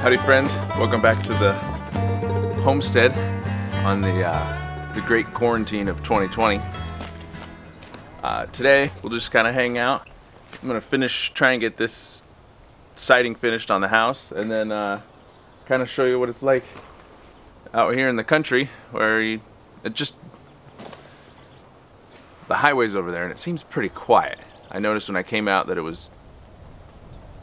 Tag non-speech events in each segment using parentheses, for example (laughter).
Howdy friends, welcome back to the homestead on the, uh, the great quarantine of 2020. Uh, today we'll just kind of hang out. I'm gonna finish, try and get this siding finished on the house and then uh, kind of show you what it's like out here in the country where you it just the highways over there and it seems pretty quiet. I noticed when I came out that it was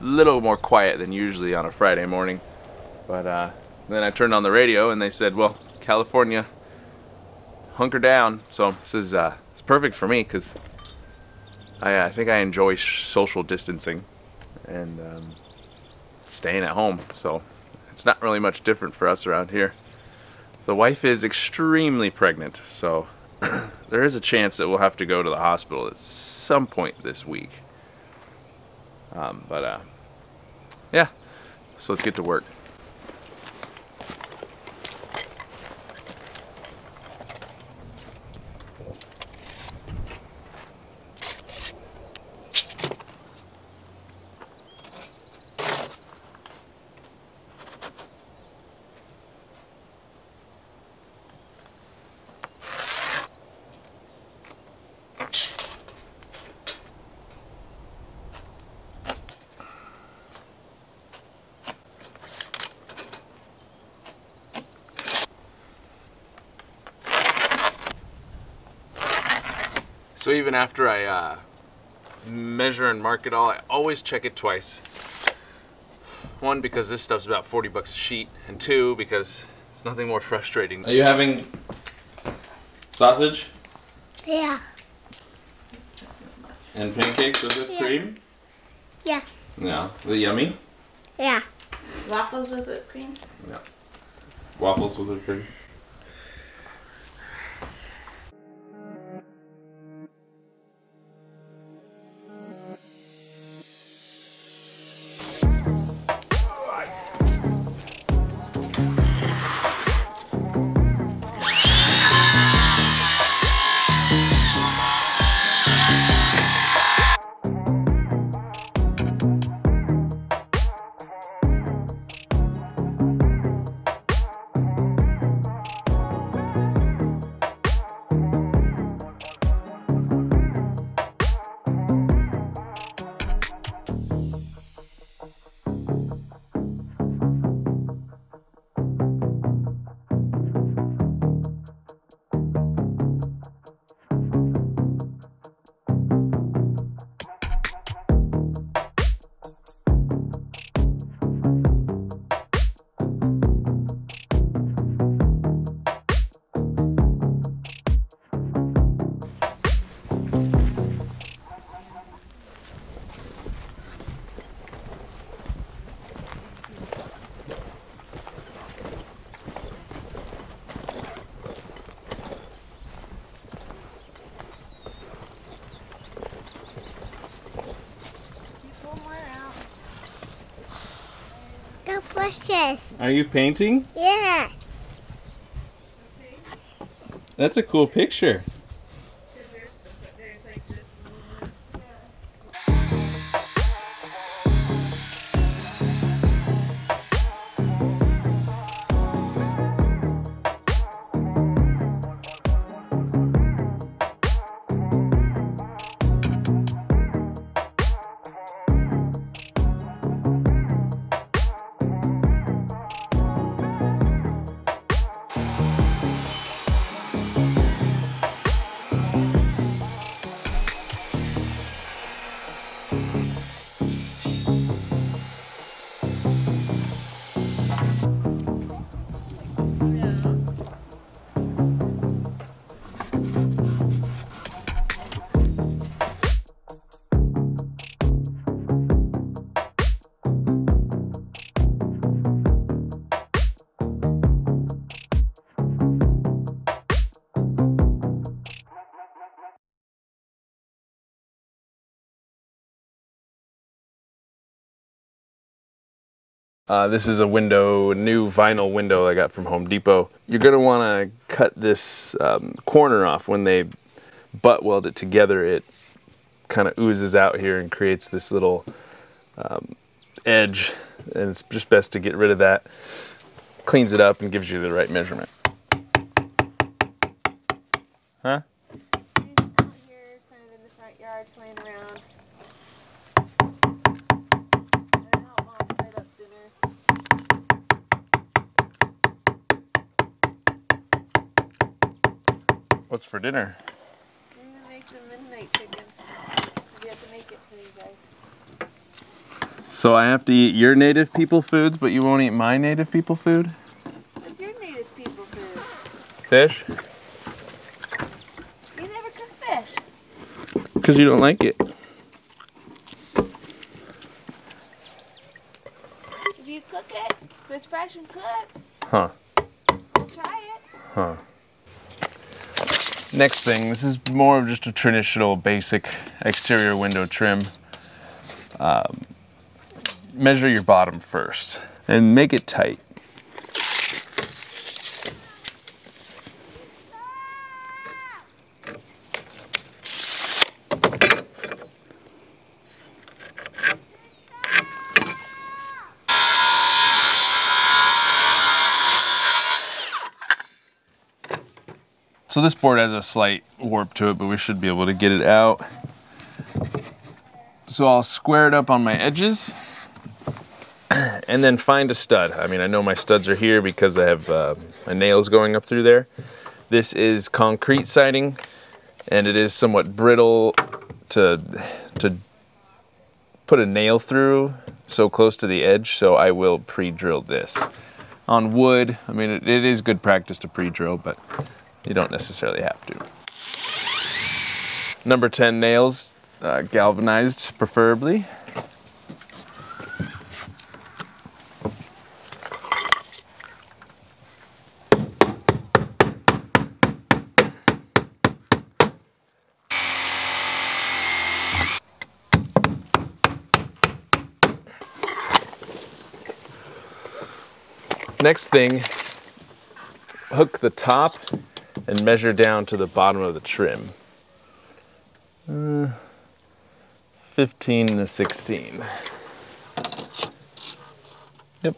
a little more quiet than usually on a Friday morning. But uh, then I turned on the radio and they said, well, California, hunker down. So this is uh, it's perfect for me because I, think I enjoy social distancing and um, staying at home. So it's not really much different for us around here. The wife is extremely pregnant, so (clears throat) there is a chance that we'll have to go to the hospital at some point this week. Um, but uh, yeah, so let's get to work. So even after I uh, measure and mark it all, I always check it twice. One, because this stuff's about 40 bucks a sheet, and two, because it's nothing more frustrating. Are you having sausage? Yeah. And pancakes with whipped Yeah. cream? Yeah. Yeah. The yummy? Yeah. Waffles with whipped cream. Yeah. Waffles with whipped cream. Go bushes. Are you painting? Yeah. That's a cool picture. Uh, this is a window, new vinyl window I got from Home Depot. You're gonna wanna cut this um, corner off when they butt weld it together. It kind of oozes out here and creates this little um, edge. And it's just best to get rid of that. Cleans it up and gives you the right measurement. Huh? What's for dinner? I'm gonna make some midnight chicken. We have to make it for you guys. So I have to eat your native people foods, but you won't eat my native people food? What's your native people food? Fish? You never cook fish. Because you don't like it. If you cook it, if it's fresh and cooked, Huh. try it. Huh. Next thing, this is more of just a traditional basic exterior window trim. Um, measure your bottom first and make it tight. So this board has a slight warp to it, but we should be able to get it out. So I'll square it up on my edges (clears throat) and then find a stud. I mean, I know my studs are here because I have uh, my nails going up through there. This is concrete siding and it is somewhat brittle to, to put a nail through so close to the edge, so I will pre-drill this. On wood, I mean, it, it is good practice to pre-drill, but you don't necessarily have to. Number 10 nails, uh, galvanized preferably. Next thing, hook the top and measure down to the bottom of the trim. Uh, 15 to 16. Yep.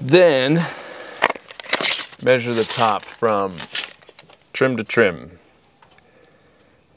Then measure the top from trim to trim.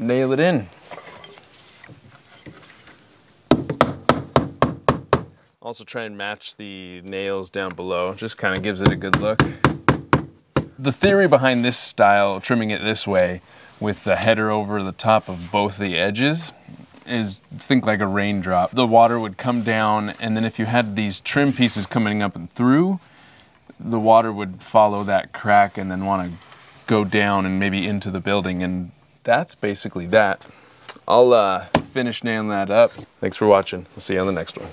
nail it in. Also try and match the nails down below, just kind of gives it a good look. The theory behind this style, trimming it this way, with the header over the top of both the edges, is think like a raindrop. The water would come down, and then if you had these trim pieces coming up and through, the water would follow that crack and then want to go down and maybe into the building. And that's basically that. I'll uh, finish nailing that up. Thanks for watching. We'll see you on the next one.